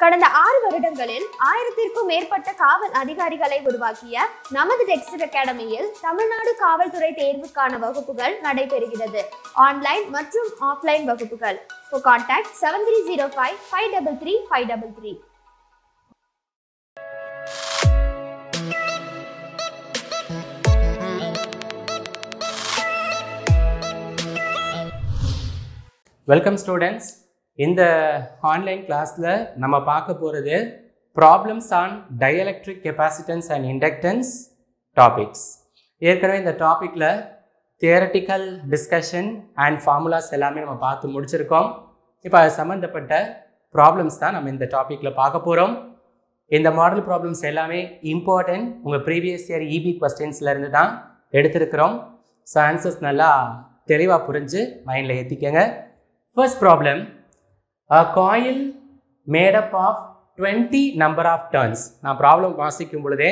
கடந்த ஆறு வருடங்களில் ஆயிரத்திற்கும் மேற்பட்ட காவல் அதிகாரிகளை உருவாக்கிய நமது டெக்ஸ்ட் அகாடமியில் தமிழ்நாடு காவல்துறை தேர்வுக்கான வகுப்புகள் நடைபெறுகிறது. ஆன்லைன் மற்றும் ஆஃப்லைன் வகுப்புகள். Contact seven three zero five five double three five double three welcome students இந்த ஆன்லைன் கிளாஸில் நம்ம பார்க்க போகிறது problems on dielectric capacitance and inductance topics ஏற்கனவே இந்த டாப்பிக்கில் தியரட்டிக்கல் டிஸ்கஷன் அண்ட் ஃபார்முலாஸ் எல்லாமே நம்ம பார்த்து முடிச்சிருக்கோம். இப்போ அது சம்மந்தப்பட்ட ப்ராப்ளம்ஸ் தான் நம்ம இந்த டாப்பிக்கில் பார்க்க போகிறோம் இந்த மாடல் ப்ராப்ளம்ஸ் எல்லாமே இம்பார்ட்டன்ட் உங்கள் ப்ரீவியஸ் இயர் இபி கொஸ்டின்ஸ்லேருந்து தான் எடுத்திருக்கிறோம். ஸோ ஆன்சர்ஸ் நல்லா தெளிவாக புரிஞ்சு மைண்டில் ஏற்றிக்கங்க first problem A coil made up of 20 number of turns. நான் ப்ராப்ளம் வாசிக்கும் பொழுதே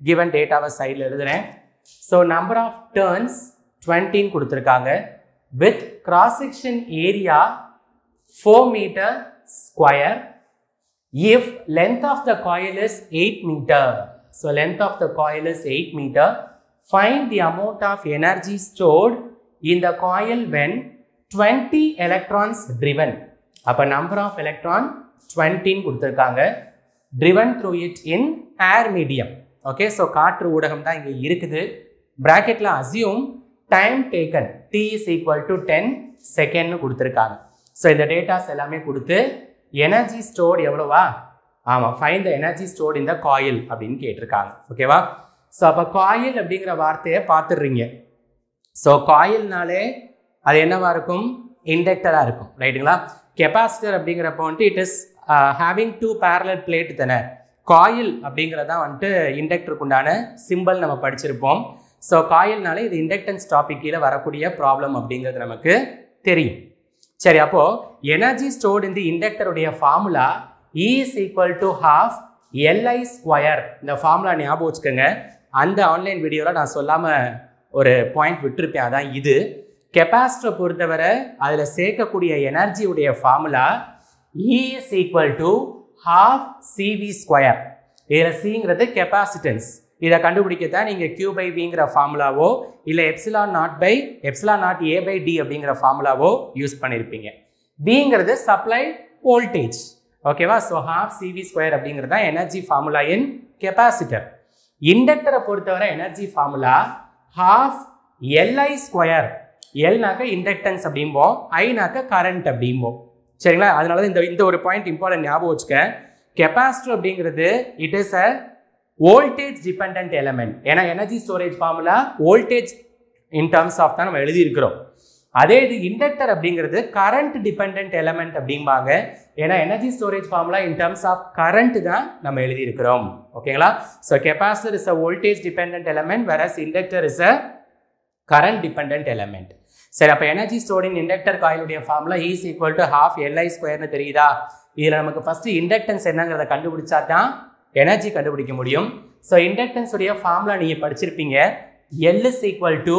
கிவன் டேட்டாவை சைடில் எழுதுறேன் ஸோ நம்பர் ஆஃப் டேர்ன்ஸ் டுவெண்ட்டின்னு கொடுத்துருக்காங்க with cross section area four meter square if length of the coil is 8 meter so length of the coil is 8 meter find the amount of energy stored in the coil when 20 electrons driven அப்போ number of electron டுவெண்ட்டின்னு கொடுத்துருக்காங்க. Driven through it in air medium okay so காற்று ஊடகம் தான் இங்கே இருக்குது. ப்ராக்கெட்டில் assume time taken t is equal to ten செகண்ட்னு கொடுத்துருக்காங்க. ஸோ இந்த டேட்டாஸ் எல்லாமே கொடுத்து எனர்ஜி ஸ்டோர் எவ்வளோவா? ஆமாம் ஃபைன் த எனர்ஜி ஸ்டோர் இந்த காயில் அப்படின்னு கேட்டிருக்காங்க. ஓகேவா ஸோ அப்போ காயில் அப்படிங்கிற வார்த்தையை பார்த்துடுறீங்க. ஸோ காயில்னாலே அது என்னவா இருக்கும்? இண்டக்டராக இருக்கும் ரைட்டுங்களா? கெப்பாசிட்டர் அப்படிங்கிறப்ப வந்துட்டு it is having two parallel plate தானே? காயில் அப்படிங்கிறதான் வந்துட்டு இண்டக்டருக்கு உண்டான சிம்பிள் நம்ம படிச்சிருப்போம். ஸோ காயில்னாலே இது இண்டக்டன்ஸ் டாபிக் கீழே வரக்கூடிய ப்ராப்ளம் அப்படிங்கிறது நமக்கு தெரியும். சரி அப்போது எனர்ஜி ஸ்டோர்டு இந்த இண்டக்டருடைய formula is equal to half L I square இந்த ஃபார்முலா ஞாபகம் வச்சுக்கோங்க. அந்த ஆன்லைன் வீடியோவில் நான் சொல்லாமல் ஒரு பாயிண்ட் விட்டுருப்பேன். அதான் இது. கெப்பாசிட்டரை பொறுத்தவரை அதில் சேர்க்கக்கூடிய எனர்ஜியுடைய formula is equal to half C V square இதில் சிங்கிறது கெப்பாசிட்டன்ஸ் இதை கண்டுபிடிக்கத்தான் நீங்கள் கியூ பை விங்கிற ஃபார்முலாவோ இல்லை epsilon naught by epsilon naught A by D அப்படிங்கிற ஃபார்முலாவோ யூஸ் பண்ணியிருப்பீங்க பிங்கிறது சப்ளை வோல்டேஜ் ஓகேவா ஸோ ஹாஃப் சிவி ஸ்கொயர் அப்படிங்கிறது தான் எனர்ஜி ஃபார்முலா இன் கெப்பாசிட்டர் இண்டக்டரை பொறுத்தவரை energy formula half LI square எல்னாக்க inductance அப்படிம்போம் ஐனாக்க கரண்ட் அப்படிம்போம். சரிங்களா? அதனால தான் இந்த இந்த ஒரு பாயிண்ட் இம்பார்ட்டன்ட் ஞாபகம் வச்சுக்க. கெப்பாசிட்டர் அப்படிங்கிறது it is a voltage depend element ஏன்னா energy storage formula voltage in terms of தான் நம்ம எழுதியிருக்கிறோம். அதே இது இண்டக்டர் அப்படிங்கிறது கரண்ட் டிபெண்ட் எலமெண்ட் அப்படிம்பாங்க. ஏன்னா energy storage formula in terms of current தான் நம்ம எழுதியிருக்கிறோம். ஓகேங்களா? So capacitor is a voltage depend element whereas inductor is a current depend element சரி அப்போ energy store in inductor காயிலுடைய formula is equal to half L I ஸ்கொயர்னு தெரியுதா? இதில் நமக்கு ஃபஸ்ட்டு இண்டக்டன்ஸ் என்னங்கிறத கண்டுபிடிச்சா தான் எனர்ஜி கண்டுபிடிக்க முடியும். ஸோ இண்டக்டன்ஸ் உடைய ஃபார்முலா நீங்கள் படிச்சிருப்பீங்க. L is equal to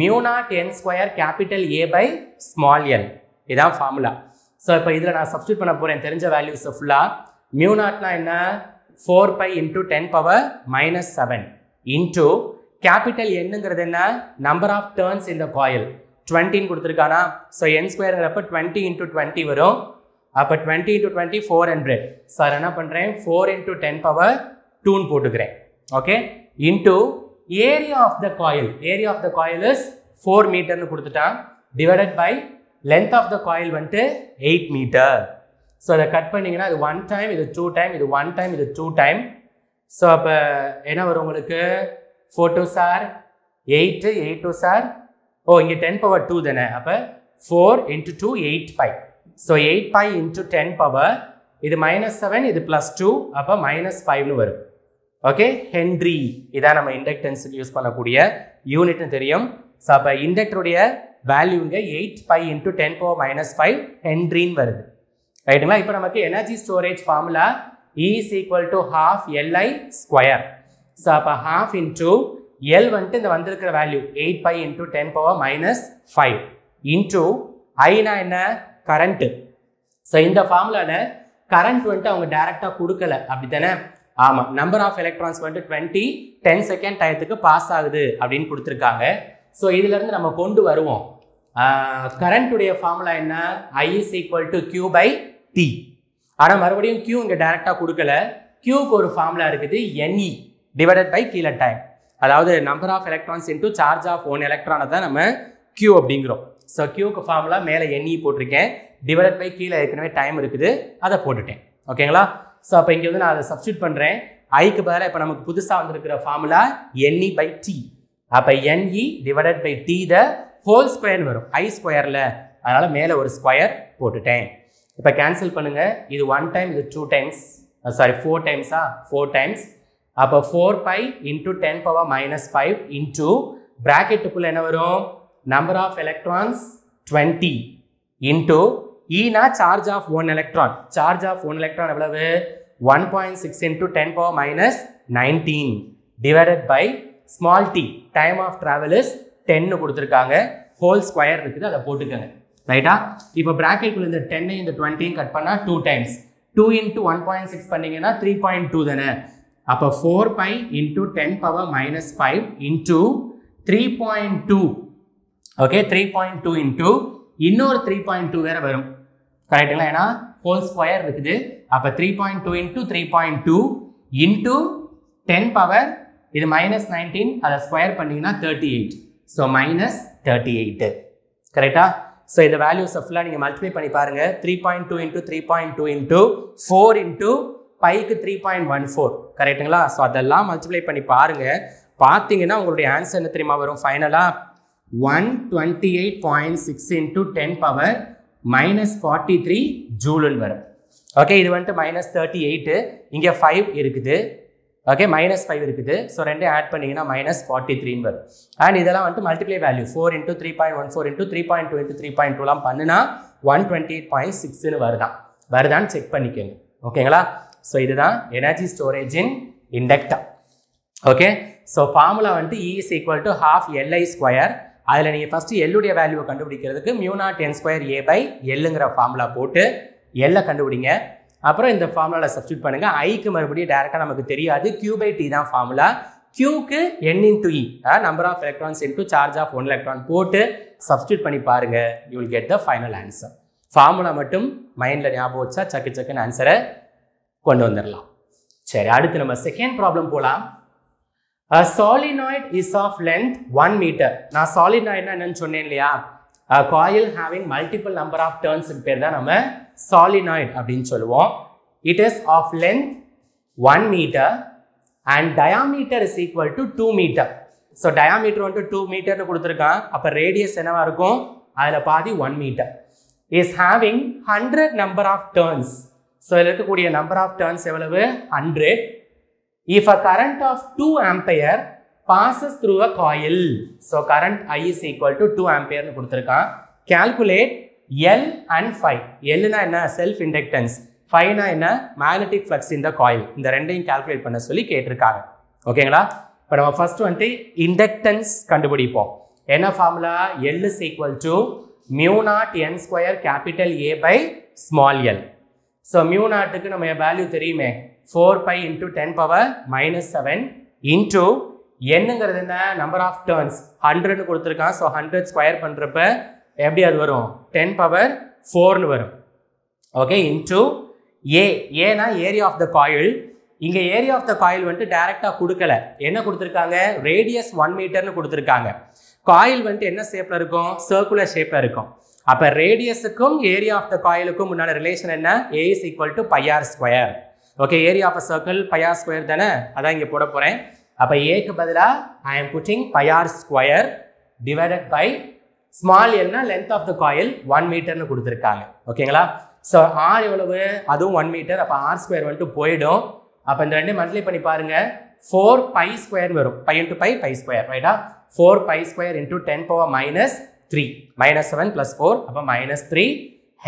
mu naught N square capital A by small L இதான் ஃபார்முலா ஸோ இப்போ இதில் நான் சப்ஸ்டியூட் பண்ண போகிறேன் தெரிஞ்ச வேல்யூஸை ஃபுல்லாக மியூ நாட்னா என்ன? Four pi into ten power minus seven into capital என்னங்கிறது என்ன? நம்பர் ஆஃப் டேர்ன்ஸ் இந்த காயில் டுவெண்ட்டின்னு கொடுத்துருக்கானா? ஸோ என் ஸ்கொயருங்கிறப்ப டுவெண்ட்டி இன்டூ டுவெண்ட்டி வரும். அப்போ twenty into twenty four hundred sir என்ன பண்ணுறேன் ஃபோர் இன்டூ டென் பவர் டூன்னு போட்டுக்கிறேன். Okay into area of the coil area of the coil is four மீட்டர்னு கொடுத்துட்டான் divided by length of the coil வந்துட்டு eight metre so அதை cut பண்ணிங்கன்னா இது one time இது டூ டைம் இது ஒன் டைம் இது டூ டைம் ஸோ அப்போ என்ன வரும் உங்களுக்கு? Four two sir eight eight two sir oh இங்கே டென் பவர் டூ தானே? அப்போ four into two eight pi so eight pi into ten power இது மைனஸ் செவன் இது ப்ளஸ் டூ அப்போ மைனஸ் ஃபைவ்னு வரும். ஓகே ஹென்ரி இதான் நம்ம இண்டக்டன்ஸுக்கு யூஸ் பண்ணக்கூடிய யூனிட்னு தெரியும். ஸோ அப்போ இண்டக்டருடைய வேல்யூங்க eight pi into ten power minus five ஹென்ரின்னு வருது. ரைட்டுங்களா இப்போ நமக்கு energy storage formula is equal to half L I square so அப்போ ஹாஃப் இன்டூ எல் வந்துட்டு இந்த வந்திருக்கிற value eight pi into ten power minus five into Aina என்ன? கரண்ட்டு ஸோ இந்த ஃபார்முலாவில் கரண்ட் வந்துட்டு அவங்க டேரெக்டாக கொடுக்கல. அப்படி தானே ஆமாம் நம்பர் ஆஃப் எலக்ட்ரான்ஸ் வந்துட்டு டுவெண்ட்டி டென் செகண்ட் டயத்துக்கு பாஸ் ஆகுது அப்படின்னு கொடுத்துருக்காங்க. ஸோ இதுலேருந்து நம்ம கொண்டு வருவோம். கரண்ட்டுடைய ஃபார்முலா என்ன? I is equal to Q by t ஆனால் மறுபடியும் கியூ இங்கே டைரெக்டாக கொடுக்கல. கியூக்கு ஒரு ஃபார்முலா இருக்குது என்இ டிவைடட் பை கீழே டைம் அதாவது number of electrons into charge of one எலக்ட்ரானை தான் நம்ம கியூ அப்படிங்கிறோம். ஸோ கியூக்கு ஃபார்முலா மேலே என்இ போட்டிருக்கேன். டிவைடட் பை கீழே ஏற்கனவே டைம் இருக்குது. அதை போட்டுட்டேன். ஓகேங்களா ஸோ அப்போ இங்கே வந்து நான் அதை சப்ஸ்டியூட் பண்ணுறேன் ஐக்கு பதிலாக இப்போ நமக்கு புதுசாக வந்திருக்கிற ஃபார்முலா என்இ பை டி அப்போ N E divided by t the whole square வரும். ஐ ஸ்கொயரில் அதனால் மேலே ஒரு ஸ்கொயர் போட்டுட்டேன். இப்போ கேன்சல் பண்ணுங்கள் இது ஒன் டைம் இது டூ டைம்ஸ் சாரி ஃபோர் டைம்ஸா ஃபோர் டைம்ஸ் அப்போ four pi into ten power minus five into ப்ராக்கெட்டுக்குள்ளே என்ன வரும்? Number of electrons twenty into ஈனா charge of one electron charge of one electron எவ்வளவு? One point six into ten power minus nineteen divided by small t time of travel is டென்னு கொடுத்துருக்காங்க. Whole square இருக்குது அதை போட்டுக்கோங்க. ரைட்டா இப்போ ப்ராக்கெட்குள்ள இந்த டென்னையும் இந்த டுவெண்ட்டியும் கட் பண்ணால் two times two into one point six பண்ணீங்கன்னா த்ரீ பாயிண்ட் டூ தானே? அப்போ four pi into ten power minus five into three point two okay three point two into இன்னொரு த்ரீ பாயிண்ட் டூ வேறு வரும். கரெக்டுங்களா ஏன்னா ஹோல் ஸ்கொயர் இருக்குது. அப்போ three point two into three point two into ten power இது minus nineteen அதை square பண்ணிங்கன்னா thirty eight so minus thirty eight கரெக்டா ஸோ இந்த வேல்யூஸை ஃபுல்லாக நீங்கள் மல்டிப்ளை பண்ணி பாருங்கள் three point two into three point two into four into bike three point one four கரெக்டுங்களா ஸோ அதெல்லாம் மல்டிப்ளை பண்ணி பாருங்கள் பார்த்தீங்கன்னா உங்களுடைய ஆன்சர் என்ன தெரியுமா வரும்? ஃபைனலாக one twenty eight point six into ten power minus forty three ஜூலுன்னு வரும். ஓகே இது வந்துட்டு மைனஸ் தேர்ட்டி எயிட்டு இங்கே ஃபைவ் இருக்குது. ஓகே மைனஸ் ஃபைவ் இருக்குது. ஸோ ரெண்டையும் ஆட் பண்ணிங்கன்னா மைனஸ் ஃபார்ட்டி த்ரீன்னு வரும். அண்ட் இதெல்லாம் வந்துட்டு multiply value four into three point one four into three point two into three point டூலாம் பண்ணுனா ஒன் டுவெண்ட்டி எயிட் பாயிண்ட் சிக்ஸ்னு வருதான் வருதான்னு செக் பண்ணிக்கோங்க. ஓகேங்களா ஸோ இதுதான் energy storage in inductor okay so formula வந்துட்டு E is equal to half L I square அதில் நீங்கள் ஃபஸ்ட்டு எல்லுடைய வேல்யூவை கண்டுபிடிக்கிறதுக்கு மியூனா டென் ஸ்கொயர் ஏ பை எல்லுங்கிற ஃபார்முலா போட்டு எல்லை கண்டுபிடிங்க. அப்புறம் இந்த ஃபார்முலாவில் சப்ஸ்டியூட் பண்ணுங்கள் ஐக்கு மறுபடியும் டேரெக்டாக நமக்கு தெரியாது. கியூ பை டி தான் formula கியூக்கு N into E number of electrons into charge of one electron போட்டு சப்ஸ்டியூட் பண்ணி பாருங்க. You will get the final answer formula மட்டும் மைண்டில் ஞாபகம் வச்சா சக்கு சக்குன்னு ஆன்சரை கொண்டு வந்துடலாம் சரி அடுத்து நம்ம செகண்ட் ப்ராப்ளம் போகலாம் solenoid is of length one meter நான் சாலினாய்ட்னா என்னன்னு சொன்னேன் இல்லையா? Coil having multiple number of turns பேர் தான் நம்ம சாலினாய்ட் அப்படின்னு சொல்லுவோம். It is of length one meter and diameter is equal to two meter so diameter வந்துட்டு டூ மீட்டர்னு கொடுத்துருக்கான். அப்போ ரேடியஸ் என்னவா இருக்கும்? அதில் பாதி one meter is having hundred number of turns so இதில் இருக்கக்கூடிய நம்பர் ஆஃப் டர்ன்ஸ் எவ்வளவு hundred if a current of two ampere passes through a coil so current I is equal to two ஆம்பியர்னு கொடுத்துருக்கான் calculate L and five எல்னா என்ன self inductance ஃபைவ்னா என்ன magnetic flux இந்த coil இந்த ரெண்டையும் கேல்குலேட் பண்ண சொல்லி கேட்டிருக்காரு ஓகேங்களா இப்போ நம்ம ஃபர்ஸ்ட் வந்துட்டு இண்டக்டன்ஸ் கண்டுபிடிப்போம் என்ன formula L is equal to mu naught N square capital A by small L so mu நாட்டுக்கு நம்ம வேல்யூ தெரியுமே? Four pi into ten power minus seven into என்னங்கிறது என்ன? நம்பர் ஆஃப் டேர்ன்ஸ் ஹண்ட்ரட்னு கொடுத்துருக்கான். ஸோ ஹண்ட்ரட் ஸ்கொயர் பண்ணுறப்ப எப்படி அது வரும்? டென் பவர் ஃபோர்னு வரும். ஓகே இன்டூ ஏ ஏனா ஏரியா ஆஃப் த காயில் இங்கே ஏரியா ஆஃப் த காயில் வந்துட்டு டைரெக்டாக கொடுக்கல. என்ன கொடுத்துருக்காங்க? ரேடியஸ் ஒன் மீட்டர்னு கொடுத்துருக்காங்க. காயில் வந்துட்டு என்ன ஷேப்பில் இருக்கும்? சர்க்குலர் ஷேப்பில் இருக்கும். அப்போ ரேடியஸுக்கும் ஏரியா ஆஃப் த காயிலுக்கும் முன்னாடி ரிலேஷன் என்ன? A is equal to pi r square okay area of a circle pi r square தானே? அதான் இங்கே போட போகிறேன் அப்போ ஏக்கு பதிலாக I am putting pi r square divided by small எல்னா length of the coil one மீட்டர்னு கொடுத்துருக்காங்க. ஓகேங்களா ஸோ ஆர் எவ்வளவு? அதுவும் ஒன் மீட்டர் அப்போ ஆர் ஸ்கொயர் வந்துட்டு போயிடும். அப்போ இந்த ரெண்டு மல்டிப்ளை பண்ணி பாருங்கள் ஃபோர் பை ஸ்கொயர் வரும். Pi into pi pi square ரைட்டா four pi square into ten power minus three minus seven plus four அப்போ மைனஸ் த்ரீ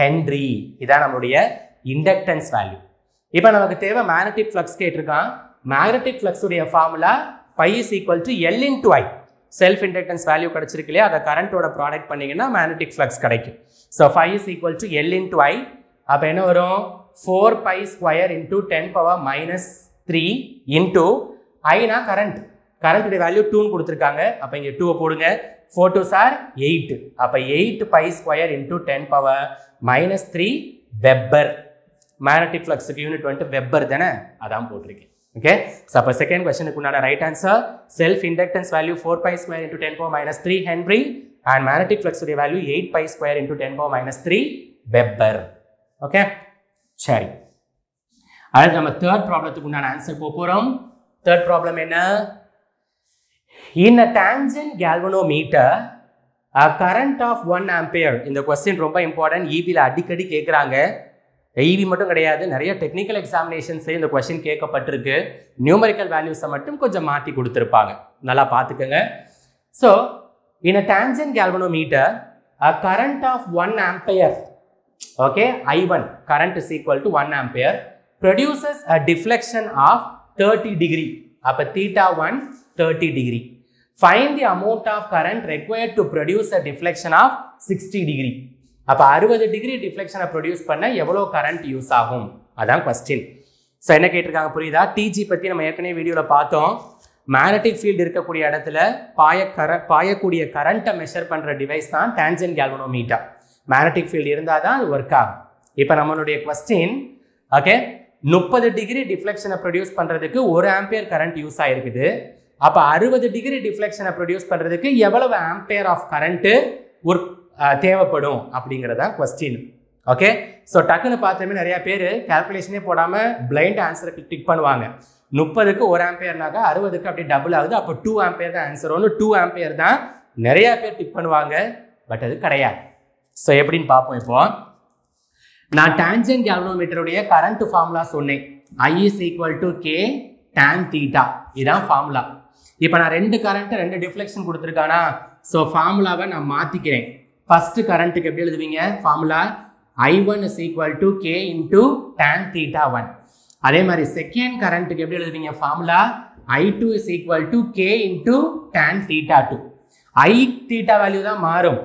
ஹென்ரி இதான் நம்மளுடைய இண்டக்டன்ஸ் வேல்யூ இப்போ நமக்கு தேவை மேக்னட்டிக் ஃப்ளக்ஸ் கேட்டிருக்கான். Magnetic ஃப்ளக்ஸுடைய formula phi is equal to L into I self inductance value கிடச்சிருக்கு இல்லையா? அதை கரண்ட்டோட ப்ராடக்ட் பண்ணிங்கன்னா மேக்னட்டிக் ஃப்ளக்ஸ் கிடைக்கும். So five is equal to L into I அப்போ என்ன வரும்? Four pi square into ten power minus three into Aina current கரண்ட்டுடைய வேல்யூ டூன்னு கொடுத்துருக்காங்க. அப்போ இங்கே டூவை போடுங்க. ஃபோர் டூ சார் எயிட் அப்போ eight by square into ten power minus three weber magnetic ஃப்ளக்ஸுக்கு unit வந்துட்டு வெப்பர் தானே? அதான் போட்டிருக்கேன். ஓகே ஸோ அப்போ செகண்ட் கொஸ்டனுக்கு உண்டான right answer self inductance value four by square into ten power minus three henry and magnetic ஃப்ளக்ஸுடைய value eight by square into ten power minus three weber okay சரி. அடுத்து நம்ம third ப்ராப்ளத்துக்கு உண்டான answer போக போகிறோம் third problem என்ன? In a tangent galvanometer current of one ampere இந்த question ரொம்ப important இபியில் அடிக்கடி கேட்குறாங்க ஈவி மட்டும் கிடையாது நிறைய டெக்னிக்கல் எக்ஸாமினேஷன்ஸ்லேயும் இந்த கொஸ்டின் கேட்கப்பட்டிருக்கு நியூமரிக்கல் வேல்யூஸை மட்டும் கொஞ்சம் மாற்றி கொடுத்துருப்பாங்க நல்லா பார்த்துக்கோங்க so in a tangent galvanometer a current of one ampere okay I one current is equal to one ampere produces a deflection of thirty degree அப்போ theta one thirty degree find the amount of current required to produce a deflection of 60 degree. அப்போ 60 degree டிஃப்ளெக்ஷனை produce பண்ண எவ்வளோ current use ஆகும்? அதான் question so என்ன கேட்டிருக்காங்க புரியுதா? டிஜி பற்றி நம்ம ஏற்கனவே வீடியோவில் பார்த்தோம். மேக்னட்டிக் ஃபீல்டு இருக்கக்கூடிய இடத்துல பாய கர பாயக்கூடிய கரண்ட்டை மெஷர் பண்ணுற டிவைஸ் தான் டேஞ்சன் கேல்வனோமீட்டா மேக்னட்டிக் ஃபீல்டு இருந்தால் தான் அது ஒர்க் ஆகும். இப்போ நம்மளுடைய கொஸ்டின் ஓகே முப்பது டிகிரி டிஃப்ளெக்ஷனை ப்ரொடியூஸ் பண்ணுறதுக்கு ஒரு ஆம்பியர் கரண்ட் யூஸ் ஆகிருக்குது அப்போ அறுபது டிகிரி டிஃப்ளெக்ஷனை ப்ரொடியூஸ் பண்ணுறதுக்கு எவ்வளவு ஆம்பியர் ஆஃப் கரண்ட்டு ஒரு தேவைப்படும் அப்படிங்கிறதா கொஸ்டின் ஓகே ஸோ டக்குன்னு பார்த்தோமே நிறைய பேர் கால்குலேஷனே போடாமல் பிளைண்ட் ஆன்சருக்கு டிக் பண்ணுவாங்க. முப்பதுக்கு ஒரு ஆம்பியர்னாக்கா அறுபதுக்கு அப்படியே டபுள் ஆகுது. அப்போ டூ ஆம்பியர் தான் ஆன்சர் ஒன்று டூ ஆம்பியர் தான் நிறையா பேர் டிக் பண்ணுவாங்க. பட் அது கிடையாது. ஸோ எப்படின்னு பார்ப்போம் இப்போ. நான் டான்ஜன் கேல்னோமீட்டருடைய கரண்ட் ஃபார்முலா சொன்னேன். I is equal to K tan theta இதுதான் ஃபார்முலா இப்போ நான் ரெண்டு கரண்ட் ரெண்டு டிஃப்ளெக்ஷன் கொடுத்துருக்கானா? ஸோ ஃபார்முலாவை நான் மாற்றிக்கிறேன் ஃபஸ்ட்டு கரண்ட்டுக்கு எப்படி எழுதுவீங்க? Formula I one is equal to K into tan theta one அதே மாதிரி செகண்ட் கரண்ட்டுக்கு எப்படி எழுதுவீங்க? Formula I two is equal to K into tan theta two I theta value தான் மாறும்.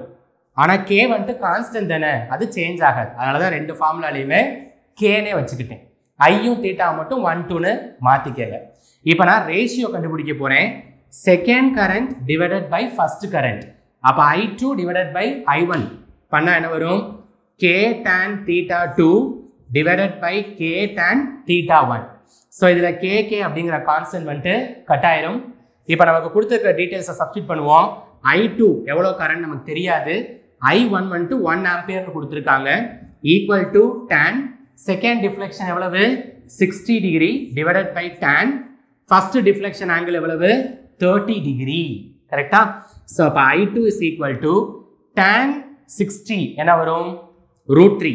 ஆனால் கே வந்துட்டு கான்ஸ்டன்ட் தானே? அது சேஞ்ச் ஆகாது. அதனால தான் ரெண்டு ஃபார்முலாலையுமே கேனே வச்சுக்கிட்டேன். ஐயும் தீட்டா மட்டும் ஒன் டூன்னு மாற்றிக்கல இப்போ நான் ரேஷியோ கண்டுபிடிக்க போகிறேன் second current divided by first current அப்போ I two divided by I one பண்ணால் என்ன வரும்? K tan theta two divided by K tan theta one so இதில் கே கே அப்படிங்கிற கான்ஸ்டன்ட் வந்துட்டு கட் ஆயிரும் இப்போ நமக்கு கொடுத்துருக்கிற டீட்டெயில்ஸை சப்ஸ்டிட் பண்ணுவோம். ஐ டூ எவ்வளோ கரண்ட் நமக்கு தெரியாது. ஐ ஒன் வந்துட்டு ஒன் ஆம்பியர்னு கொடுத்துருக்காங்க. Equal to tan second deflection எவ்வளவு? Sixty degree divided by tan first deflection angle எவ்வளவு? தேர்ட்டி டிகிரி கரெக்டாக ஸோ அப்போ I two is equal to tan sixty என்ன வரும்? Root three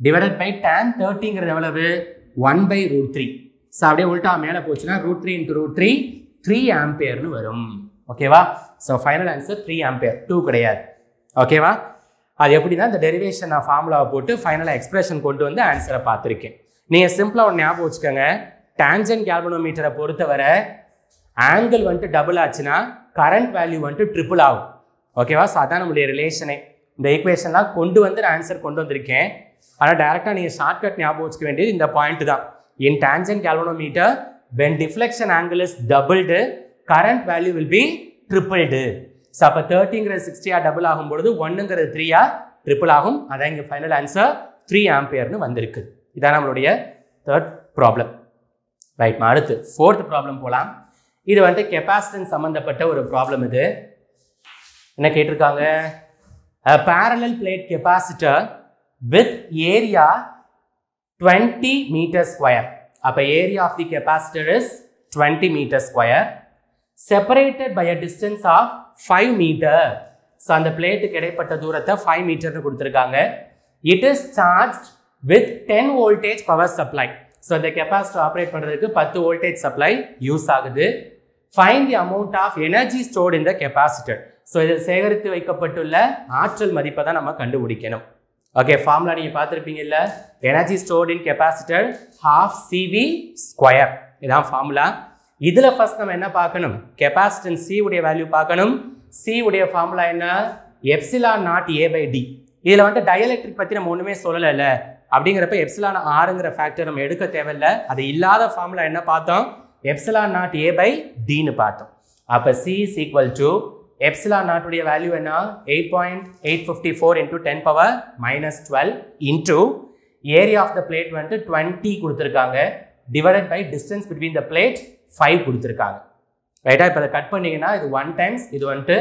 divided by tan தேர்ட்டிங்கிறது எவ்வளவு? One by root three so அப்படியே உல்ட்டா மேலே போச்சுன்னா root three into root three three ஆம்பியர்னு வரும். ஓகேவா so final answer three ampere two கிடையாது. ஓகேவா அது எப்படின்னா இந்த டெரிவேஷன் நான் ஃபார்முலாவை போட்டு ஃபைனலாக எக்ஸ்பிரஷன் கொண்டு வந்து ஆன்சரை பார்த்துருக்கேன். நீங்கள் சிம்பிளாக ஒன்று ஞாபகம் வச்சுக்கோங்க. டான்ஜென்ட் கேல்பனோமீட்டரை பொறுத்தவரை ஆங்கிள் வந்துட்டு டபுள் ஆச்சுன்னா கரண்ட் வேல்யூ வந்துட்டு ட்ரிபிள் ஆகும். ஓகேவா ஸோ அதான் நம்மளுடைய ரிலேஷனே இந்த ஈக்குவேஷன்லாம் கொண்டு வந்து நான் ஆன்சர் கொண்டு வந்திருக்கேன். ஆனால் டேரெக்டாக நீங்கள் ஷார்ட்கட் ஞாபகம் வச்சுக்க வேண்டியது இந்த பாயிண்ட் தான். In tangent galvanometer when deflection angle is doubled current value will be tripled so அப்போ தேர்ட்டிங்கிறது சிக்ஸ்டியாக டபுள் ஆகும் பொழுது ஒன்றுங்கிறது த்ரீயா ட்ரிபிள் ஆகும். அதான் இங்கே ஃபைனல் ஆன்சர் த்ரீ ஆம்பியர்னு வந்திருக்கு. இதான் நம்மளுடைய தேர்ட் ப்ராப்ளம் ரைட் அடுத்து ஃபோர்த் ப்ராப்ளம் போகலாம் இது வந்துட்டு கெப்பாசிட்டன் சம்மந்தப்பட்ட ஒரு ப்ராப்ளம் இது. என்ன கேட்டிருக்காங்க? Parallel plate capacitor with area twenty meter square அப்போ area of the capacitor is twenty meter square separated by a distance of five meter so அந்த பிளேட்டுக்கு இடைப்பட்ட தூரத்தை ஃபைவ் மீட்டர்னு கொடுத்துருக்காங்க. It is charge with ten voltage power supply so இந்த capacitor operate பண்ணுறதுக்கு பத்து வோல்டேஜ் சப்ளை யூஸ் ஆகுது. Fine the amount of energy stored இந்த கெப்பாசிட்டர் ஸோ இதில் சேகரித்து வைக்கப்பட்டுள்ள ஆற்றல் மதிப்பை தான் நம்ம கண்டுபிடிக்கணும். ஓகே ஃபார்முலா நீங்கள் பார்த்துருப்பீங்கல்ல? Energy stored in capacitor half CV square இதான் ஃபார்முலா இதில் ஃபர்ஸ்ட் நம்ம என்ன பார்க்கணும்? கெப்பாசிட்டன் சி உடைய வேல்யூ பார்க்கணும். சி உடைய ஃபார்முலா என்ன? Epsilon naught A by D இதில் வந்துட்டு டயலெக்ட்ரிக் பற்றி நம்ம ஒன்றுமே சொல்லலைல்ல. அப்படிங்கிறப்ப எப்சிலான் ஆறுங்கிற ஃபேக்டர் நம்ம எடுக்க தேவையில்லை. அது இல்லாத ஃபார்முலா என்ன பார்த்தோம்? எப்சிலான் நாட் ஏ பை டின்னு பார்த்தோம். அப்போ C is equal to epsilon நாட்டுடைய வேல்யூ என்ன? Eight point eight fifty four into ten power minus twelve into area of the plate வந்துட்டு டுவெண்ட்டி கொடுத்துருக்காங்க. Divided by distance between the plate five கொடுத்துருக்காங்க. ரைட்டா இப்போ அதை கட் பண்ணிங்கன்னா இது ஒன் டைம்ஸ் இது வந்துட்டு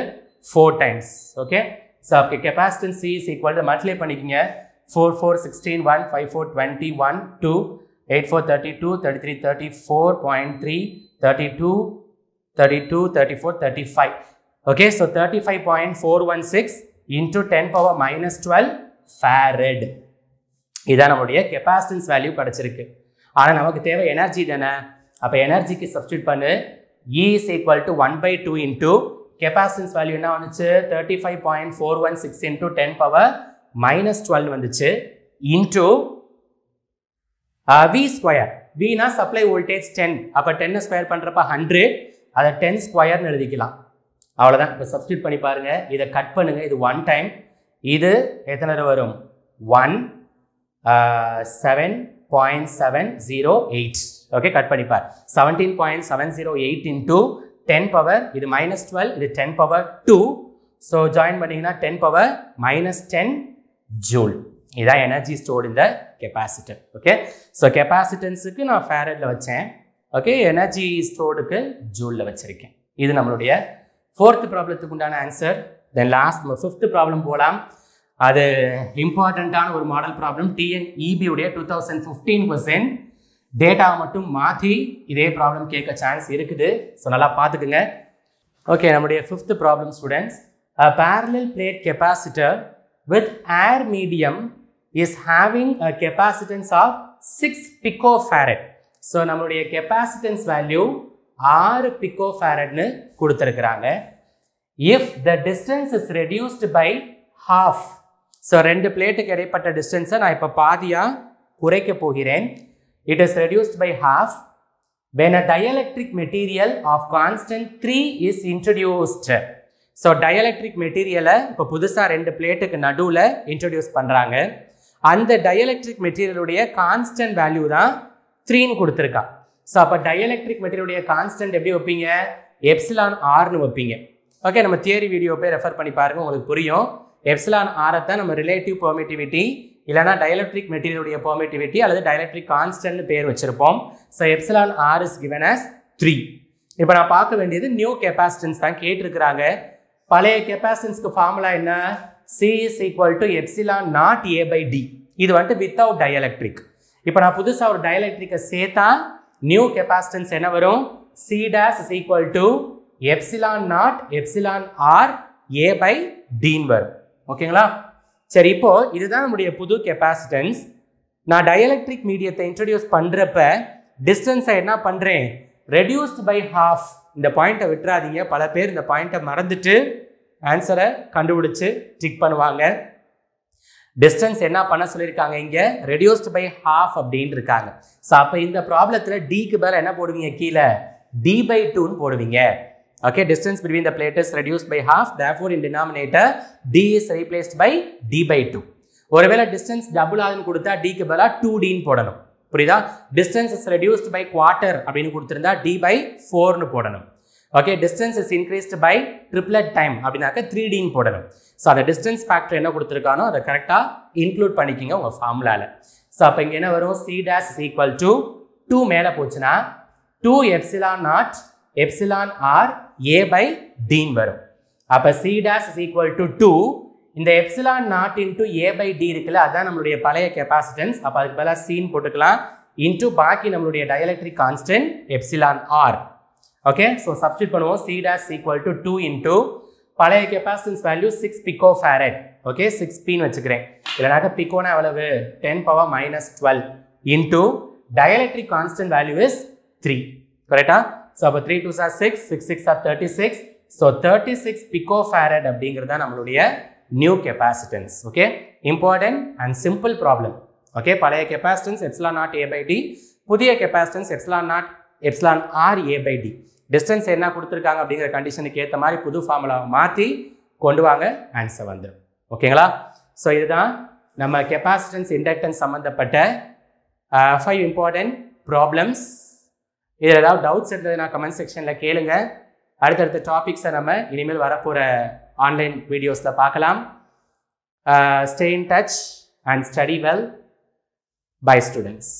ஃபோர் டைம்ஸ் ஓகே ஸோ அப்போ capacitance C is equal to multiply பண்ணிக்கோங்க. Four four sixteen one five four twenty one two eight four thirty two thirty three thirty four point three thirty two thirty two thirty four thirty five okay so thirty five point four one six into ten power minus twelve farad இதான் நம்மளுடைய capacitance value கிடச்சிருக்கு. ஆனால் நமக்கு தேவை energy தானே? அப்போ எனர்ஜிக்கு substitute பண்ணு. E is equal to one by two into capacitance value என்ன வந்துச்சு? Thirty five point four one six into ten power minus twelve வந்துச்சு இன்டூ வி ஸ்கொயர் வினா சப்ளை வோல்டேஜ் டென் அப்போ டென்னை ஸ்கொயர் பண்ணுறப்ப ஹண்ட்ரட் அதை டென் ஸ்கொயர்னு எழுதிக்கலாம். அவ்வளோதான் இப்போ சப்ஸ்டியூட் பண்ணி பாருங்கள் இதை கட் பண்ணுங்கள் இது ஒன் டைம் இது எத்தனை தடவை வரும்? One seven point seven zero eight okay cut பண்ணிப்பார் seventeen point seven zero eight into ten power இது மைனஸ் டுவெல் இது ten power two so join பண்ணிங்கன்னா ten power minus ten joule இதான் எனர்ஜி ஸ்டோர்ட் இந்த capacitor okay so கெப்பாசிட்டன்ஸுக்கு நான் ஃபேரட்ல வச்சேன். Okay energy ஸ்டோர்டுக்கு ஜூலில் வச்சிருக்கேன். இது நம்மளுடைய ஃபோர்த் ப்ராப்ளத்துக்கு உண்டான ஆன்சர் தென் லாஸ்ட் நம்ம ஃபிஃப்த்து ப்ராப்ளம் போகலாம் அது இம்பார்ட்டண்ட்டான ஒரு மாடல் ப்ராப்ளம் டிஎன்இபி உடைய டூ தௌசண்ட் ஃபிஃப்டீன் பர்சன்ட் டேட்டாவை மட்டும் மாற்றி இதே ப்ராப்ளம் கேட்க சான்ஸ் இருக்குது. ஸோ நல்லா பார்த்துக்குங்க. ஓகே நம்முடைய fifth problem students parallel plate capacitor with air medium is having a capacitance of 6 picofarad. So நம்மளுடைய கெப்பாசிட்டன்ஸ் வேல்யூ ஆறு பிகோஃபேரட்னு கொடுத்துருக்குறாங்க. If the distance is reduced by half so ரெண்டு பிளேட்டுக்கு இடைப்பட்ட டிஸ்டன்ஸை நான் இப்போ பாதியாக குறைக்க போகிறேன். It is reduced by half when a dielectric material of constant 3 is introduced so dielectric மெட்டீரியலை இப்போ புதுசாக ரெண்டு பிளேட்டுக்கு நடுவில் இன்ட்ரடியூஸ் பண்ணுறாங்க அந்த டயலக்ட்ரிக் மெட்டீரியலுடைய கான்ஸ்டன்ட் வேல்யூ தான் த்ரீன்னு கொடுத்துருக்கா. ஸோ அப்போ டயலக்ட்ரிக் மெட்டீரியலுடைய கான்ஸ்டன்ட் எப்படி வைப்பீங்க? எப்சிலான் ஆர்னு வைப்பீங்க. ஓகே நம்ம தியரி வீடியோ போய் ரெஃபர் பண்ணி பாருங்க உங்களுக்கு புரியும். எப்சிலான் ஆரை தான் நம்ம ரிலேட்டிவ் பெர்மிட்டிவிட்டி இல்லைனா டயலக்ட்ரிக் மெட்டீரியலுடைய பெர்மிட்டிவிட்டி அல்லது டயலக்ட்ரிக் கான்ஸ்டன்ட்னு பேர் வச்சுருப்போம். So epsilon R is given as three இப்போ நான் பார்க்க வேண்டியது நியூ கெப்பாசிட்டன்ஸ் தான் கேட்டிருக்கிறாங்க. பழைய கெப்பாசிட்டன்ஸ்க்கு ஃபார்முலா என்ன? C is equal to epsilon naught A by D இது வந்துட்டு வித்தவுட் டயலக்ட்ரிக் இப்போ நான் புதுசாக ஒரு டயலக்ட்ரிக்கை சேர்த்தா நியூ கெப்பாசிட்டன்ஸ் என்ன வரும்? C dash is equal to epsilon naught epsilon R A by dean வரும். ஓகேங்களா சரி இப்போ இதுதான் நம்முடைய புது கெப்பாசிட்டன்ஸ் நான் டயலக்ட்ரிக் மீடியத்தை இன்ட்ரடியூஸ் பண்ணுறப்ப டிஸ்டன்ஸை என்ன பண்ணுறேன் ரெடியூஸ்ட் பை ஹாஃப் இந்த பாயிண்ட்டை விட்டுறாதீங்க. பல பேர் இந்த பாயிண்ட்டை மறந்துட்டு ஆன்சரை கண்டுபிடிச்சு டிக் பண்ணுவாங்க. டிஸ்டன்ஸ் என்ன பண்ண சொல்லியிருக்காங்க இங்கே? ரெடியூஸ்ட் பை ஹாஃப் அப்படின்னு இருக்காங்க. ஸோ அப்போ இந்த ப்ராப்ளத்தில் டிக்கு பேர் என்ன போடுவீங்க? கீழே டி பை டூன்னு போடுவீங்க. Okay distance between the plate is reduced by half. Therefore in denominator d is replaced by d by 2 ஒருவேளை distance டபுள் ஆகுதுன்னு கொடுத்தா டிக்கு பதிலாக டூ டின்னு போடணும். புரியுதா? Distance is reduced by quarter அப்படின்னு கொடுத்துருந்தா டி பை ஃபோர்னு போடணும். Okay distance is increased by triplet time அப்படின்னாக்க த்ரீ டின்னு போடணும். ஸோ அந்த டிஸ்டன்ஸ் ஃபேக்டர் என்ன கொடுத்துருக்கானோ அதை கரெக்டாக இன்க்ளூட் பண்ணிக்கிங்க உங்கள் ஃபார்முலாவில் ஸோ அப்போ இங்கே என்ன வரும்? C dash is equal to two மேலே போச்சுன்னா two epsilon naught epsilon R A by dean வரும். அப்போ C dash is equal to two இந்த epsilon naught into A by D இருக்குல்ல அதான் நம்மளுடைய பழைய கெப்பாசிட்டன்ஸ் அப்போ அதுக்கு பதிலாக சீன் போட்டுக்கலாம். இன்ட்டு பாக்கி நம்மளுடைய dielectric constant epsilon R okay so substitute பண்ணுவோம். C dash equal to two into பழைய capacitance value six picofarad okay six பின்னு வச்சுக்கிறேன். இல்லைனாக்க பிகோனா எவ்வளவு ten power minus twelve into dielectric constant value is three கரெக்டா ஸோ அப்போ three two sir six six six or thirty six so thirty six picofarad அப்படிங்கிறது தான் நம்மளுடைய new capacitance okay important and simple problem okay பழைய capacitance epsilon naught A by D புதிய capacitance epsilon naught epsilon R A by D distance என்ன கொடுத்துருக்காங்க அப்படிங்கிற கண்டிஷனுக்கு ஏற்ற மாதிரி புது ஃபார்முலாவை மாற்றி கொண்டு வாங்க ஆன்சர் வந்துடும் ஓகேங்களா ஸோ இதுதான் நம்ம கெப்பாசிட்டன்ஸ் இண்டக்டன்ஸ் சம்மந்தப்பட்ட ஃபைவ் இம்பார்ட்டன்ட் ப்ராப்ளம்ஸ் இதில் ஏதாவது டவுட்ஸ் இருந்ததுன்னா கமெண்ட் செக்ஷனில் கேளுங்க. அடுத்தடுத்த டாபிக்ஸை நம்ம இனிமேல் வரப்போகிற ஆன்லைன் வீடியோஸில் பார்க்கலாம். Stay in touch and study well bye students